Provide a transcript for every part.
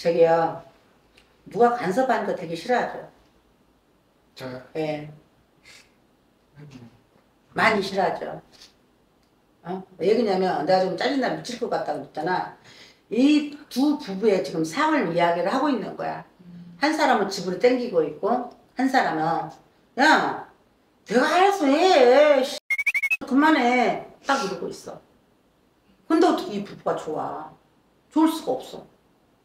저기요. 누가 간섭하는 거 되게 싫어하죠. 저요? 예. 많이 싫어하죠. 어? 왜 그러냐면 내가 좀 짜증나 미칠 것 같다고 그랬잖아. 이 두 부부의 지금 상을 이야기를 하고 있는 거야. 한 사람은 집으로 땡기고 있고 한 사람은 야 내가 알아서 해. 씨, 그만해. 딱 이러고 있어. 근데 어떻게 이 부부가 좋아? 좋을 수가 없어.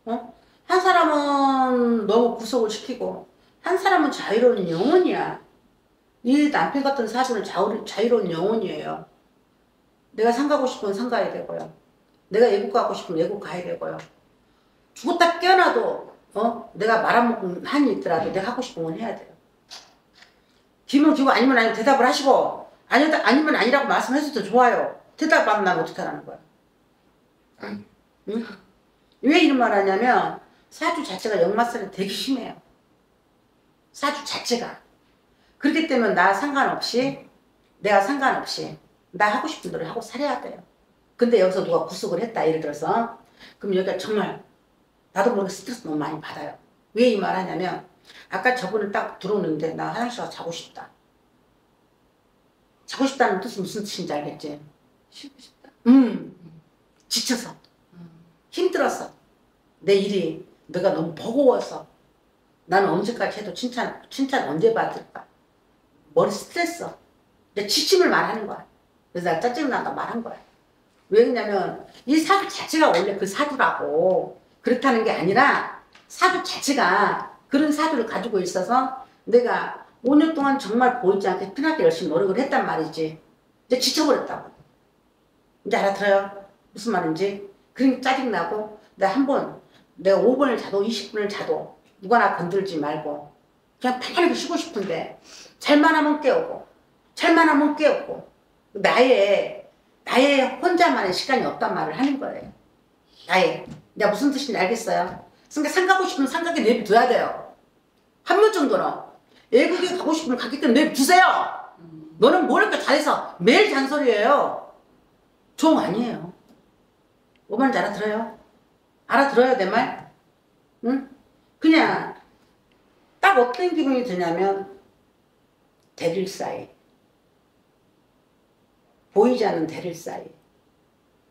어? 한 사람은 너무 구속을 시키고 한 사람은 자유로운 영혼이야. 이 남편 같은 사주는 자유, 자유로운 영혼이에요. 내가 상 가고 싶으면 상 가야 되고요. 내가 외국 가고 싶으면 외국 가야 되고요. 죽었다 깨어나도 어 내가 말아먹은 한이 있더라도 내가 하고 싶은 건 해야 돼요. 기면 기고 아니면 아니면 대답을 하시고 아니다 아니면 아니라고 말씀해서도 좋아요. 대답 안 하면 어떻게 하라는 거야? 아니. 응? 왜 이런 말 하냐면 사주 자체가 역마살이 되게 심해요. 사주 자체가. 그렇기 때문에 나 상관없이 내가 상관없이 나 하고 싶은 대로 하고 살아야 돼요. 근데 여기서 누가 구속을 했다 예를 들어서 그럼 여기가 정말 나도 모르게 스트레스 너무 많이 받아요. 왜 이 말 하냐면 아까 저분을 딱 들어오는데 나 화장실 가서 자고 싶다. 자고 싶다는 뜻은 무슨 뜻인지 알겠지? 쉬고 싶다. 음 지쳐서 힘들었어. 내 일이 내가 너무 버거워서 나는 언제까지 해도 칭찬 칭찬 언제 받을까? 머리 스트레스. 내 지침을 말하는 거야. 그래서 나 짜증난다 말한 거야. 왜 그러냐면 이 사주 자체가 원래 그 사주라고 그렇다는 게 아니라 사주 자체가 그런 사주를 가지고 있어서 내가 5년 동안 정말 보이지 않게 편하게 열심히 노력을 했단 말이지. 이제 지쳐버렸다고. 이제 알아들어요? 무슨 말인지. 그러니까 짜증나고 내가 한번 내가 5분을 자도 20분을 자도 누가 나 건들지 말고 그냥 편하게 쉬고 싶은데 잘만 하면 깨우고 잘만 하면 깨우고 나의 나의 혼자만의 시간이 없단 말을 하는 거예요. 나의 내가 무슨 뜻인지 알겠어요? 그러니까 상가고 싶으면 상가에 내비둬야 돼요. 한 번 정도는 외국에 가고 싶으면 가게끔 내비두세요. 너는 뭘 이렇게 잘해서 매일 잔소리예요. 종 아니에요. 뭐 말인지 알아들어요? 알아들어요, 내 말? 응? 그냥 딱 어떤 기분이 드냐면 대릴 사이. 보이지 않는 대릴 사이.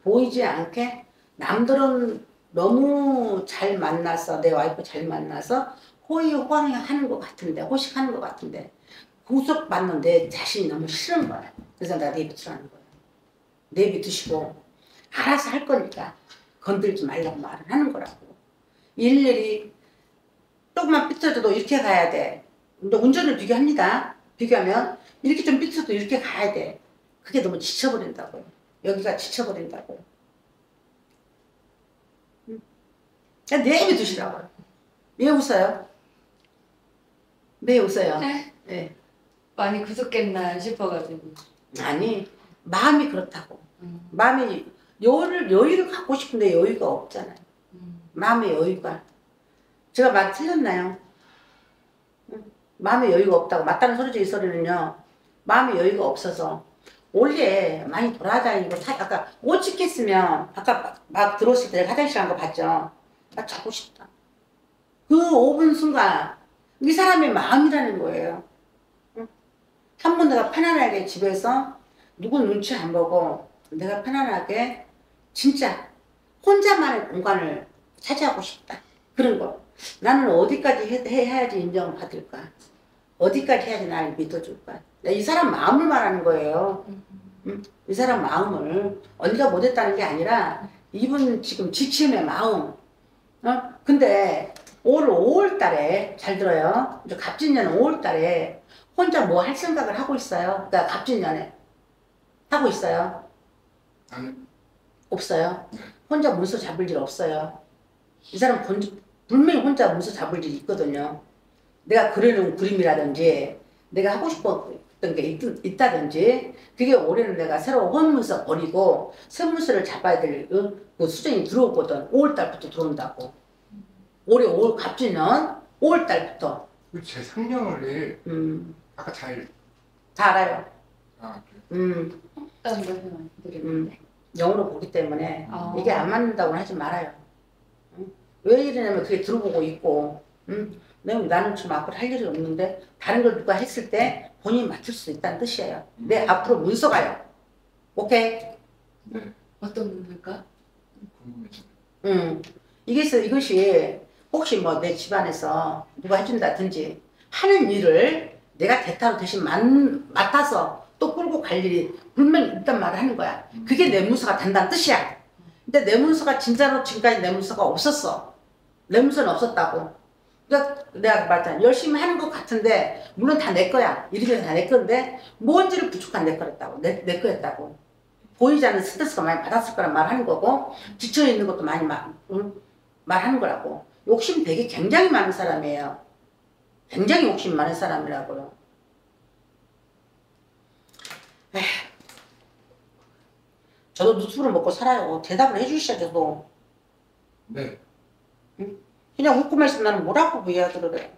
보이지 않게 남들은 너무 잘 만나서 내 와이프 잘 만나서 호의호황 하는 것 같은데 호식하는 것 같은데 구속받는 내 자신이 너무 싫은 거야. 그래서 내가 내비두라는 거야. 내비두시고 알아서 할 거니까 건들지 말라고 말을 하는 거라고. 일일이 조금만 삐뚤어도 이렇게 가야 돼. 근데 운전을 비교합니다. 비교하면 이렇게 좀 삐뚤어도 이렇게 가야 돼. 그게 너무 지쳐버린다고요. 여기가 지쳐버린다고요. 응? 그냥 내비두시라고요. 왜 웃어요? 왜 웃어요? 네. 네. 많이 구속했나 싶어가지고. 아니 마음이 그렇다고. 음. 마음이 여유를 여유를 갖고 싶은데 여유가 없잖아요. 음. 마음의 여유가. 제가 말 틀렸나요? 응? 마음의 여유가 없다고 맞다는 소리죠 이 소리는요. 마음의 여유가 없어서 원래 많이 돌아다니고 사, 아까 옷 찍혔으면 아까 막, 막 들어왔을 때 화장실 간 거 봤죠. 나 자고 싶다. 그 5분 순간 이 사람의 마음이라는 거예요. 응? 한번 내가 편안하게 집에서 누구 눈치 안 보고 내가 편안하게 진짜 혼자만의 공간을 차지하고 싶다. 그런 거. 나는 어디까지 해, 해야지 인정을 받을까? 어디까지 해야지 나를 믿어줄까? 이 사람 마음을 말하는 거예요. 응? 이 사람 마음을 언니가 못했다는 게 아니라 이분 지금 지침의 마음. 어? 근데 올 5월 달에 잘 들어요. 이제 갑진년 5월 달에 혼자 뭐 할 생각을 하고 있어요. 그러니까 갑진년에 하고 있어요. 아니, 없어요. 혼자 문서 잡을 일 없어요. 이 사람 본, 분명히 혼자 문서 잡을 일이 있거든요. 내가 그려놓은 그림이라든지 내가 하고 싶었던 게 있, 있다든지 그게 올해는 내가 새로 혼문서 버리고 새 문서를 잡아야 될 그 수정이 들어오거든. 5월달부터 들어온다고. 올해 5월 갑지는 5월달부터 제 상명을 음, 아까 잘, 다 알아요. 아, 그래요? 음, 음, 드리는데. 영어로 보기 때문에 아. 이게 안 맞는다고는 하지 말아요. 응? 왜 이러냐면 그게 들어보고 있고, 응? 나는 지금 앞으로 할 일이 없는데 다른 걸 누가 했을 때 본인이 맡을 수 있다는 뜻이에요. 내 앞으로 문서 가요. 오케이? 네. 어떤? 궁금해지네. 응. 이게 있어 이것이 혹시 뭐 내 집안에서 누가 해준다든지 하는 일을 내가 대타로 대신 만, 맡아서 또 끌고 갈 일이 분명히 있단 말을 하는 거야. 그게 내 문서가 된다는 뜻이야. 근데 내 문서가 진짜로 지금까지 내 문서가 없었어. 내 문서는 없었다고. 그러니까 내가 말했잖아. 열심히 하는 것 같은데 물론 다 내 거야. 이렇게 다내 건데 뭔지를 부족한 내 거였다고. 내, 내 거였다고. 보이지 않는 스트레스가 많이 받았을 거란 말하는 거고 지쳐 있는 것도 많이 말, 응? 말하는 거라고. 욕심 되게 굉장히 많은 사람이에요. 굉장히 욕심 많은 사람이라고요. 에휴. 저도 누수를 먹고 살아요. 대답을 해주셔야죠. 네. 그냥 웃고만 있으면 나는 뭐라고 이야기를 해.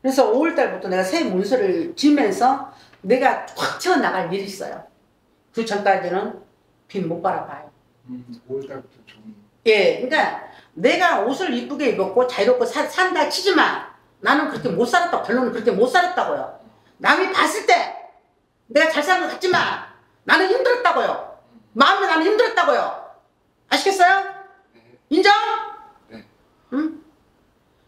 그래서 5월달부터 내가 새 문서를 지면서 내가 확 튀어나갈 일이 있어요. 그 전까지는 빈 못 바라봐요. 음, 5월달부터 좀 예, 그러니까 내가 옷을 이쁘게 입었고 자유롭고 사- 산다 치지만 나는 그렇게 못 살았다. 결론은 그렇게 못 살았다고요. 남이 봤을 때 내가 잘 사는 것 같지만 나는 힘들었다고요. 마음이 나는 힘들었다고요. 아시겠어요? 네. 인정? 네. 응?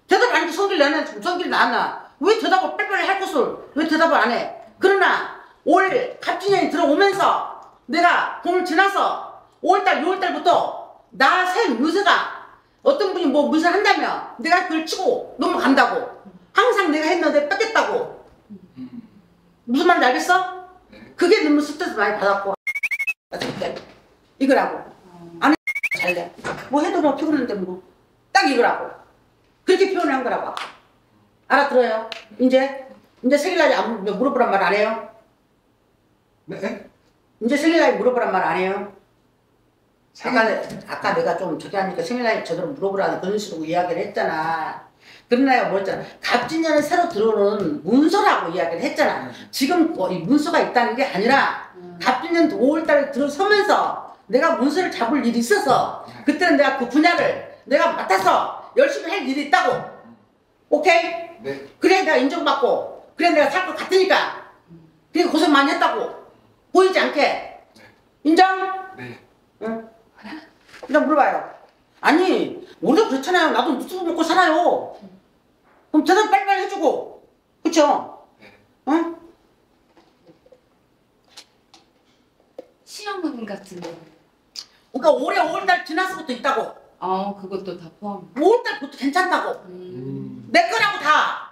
대답 안 해. 성질 내는 성질 나나. 왜 대답을 빨리빨리 할 것을 왜 대답을 안 해? 그러나 올 갑진년이 들어오면서 내가 봄을 지나서 5월달, 6월달부터 나새 문서가 어떤 분이 뭐 문서 한다면 내가 그걸 치고 넘어간다고. 항상 내가 했는데 뺏겼다고. 음, 무슨 말인지 알겠어? 네. 그게 너무 스트레스 많이 받았고. 이거라고. 어. 잘래. 뭐 해도 뭐 피곤한데 뭐. 딱 이거라고. 그렇게 표현한 거라고. 알아들어요? 이제? 이제 생일날이 안, 물- 물어보란 말 안 해요? 네? 이제 생일날 물어보란 말 안 해요? 상- 아까, 아까 내가 좀 저기 하니까 생일날 제대로 물어보라는 그런 식으로 이야기를 했잖아. 그런 내가 뭐 했잖아. 갑진년에 새로 들어오는 문서라고 이야기를 했잖아. 지금 뭐 이 문서가 있다는 게 아니라 음. 갑진년 5월달에 들어서면서 내가 문서를 잡을 일이 있어서 그때는 내가 그 분야를 내가 맡아서 열심히 할 일이 있다고. 오케이? 네. 그래 내가 인정받고 그래 내가 살 것 같으니까 그래 고생 많이 했다고 보이지 않게 인정? 네. 응. 그냥 물어봐요. 아니 우리도 그렇잖아요. 나도 유튜브 먹고 살아요. 그럼 대답 빨리빨리 해주고 그쵸? 네. 응? 시험은 같은 거. 그러니까 올해 5월달 지나서부터 있다고 아 그것도 다 포함. 5월달부터 괜찮다고 음. 음. 내 거라고 다